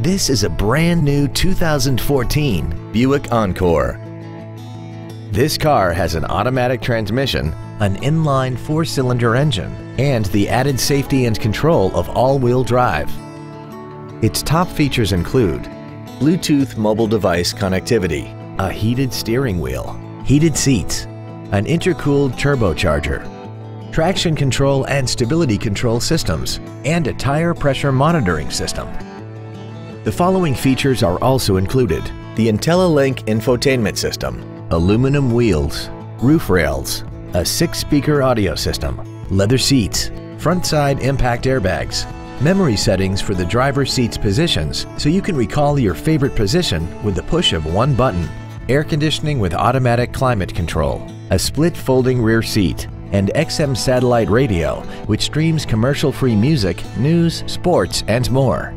This is a brand new 2014 Buick Encore. This car has an automatic transmission, an inline four-cylinder engine, and the added safety and control of all-wheel drive. Its top features include Bluetooth mobile device connectivity, a heated steering wheel, heated seats, an intercooled turbocharger, traction control and stability control systems, and a tire pressure monitoring system. The following features are also included. The IntelliLink infotainment system, aluminum wheels, roof rails, a six-speaker audio system, leather seats, front side impact airbags, memory settings for the driver's seat's positions so you can recall your favorite position with the push of one button, air conditioning with automatic climate control, a split folding rear seat, and XM satellite radio, which streams commercial-free music, news, sports, and more.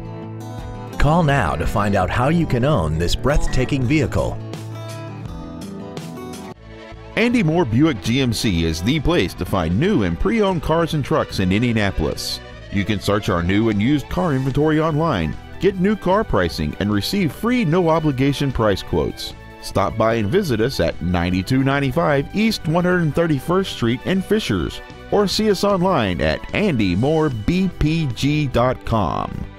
Call now to find out how you can own this breathtaking vehicle. Andy Mohr Buick GMC is the place to find new and pre-owned cars and trucks in Indianapolis. You can search our new and used car inventory online, get new car pricing, and receive free no obligation price quotes. Stop by and visit us at 9295 East 131st Street in Fishers or see us online at andymohrbpg.com.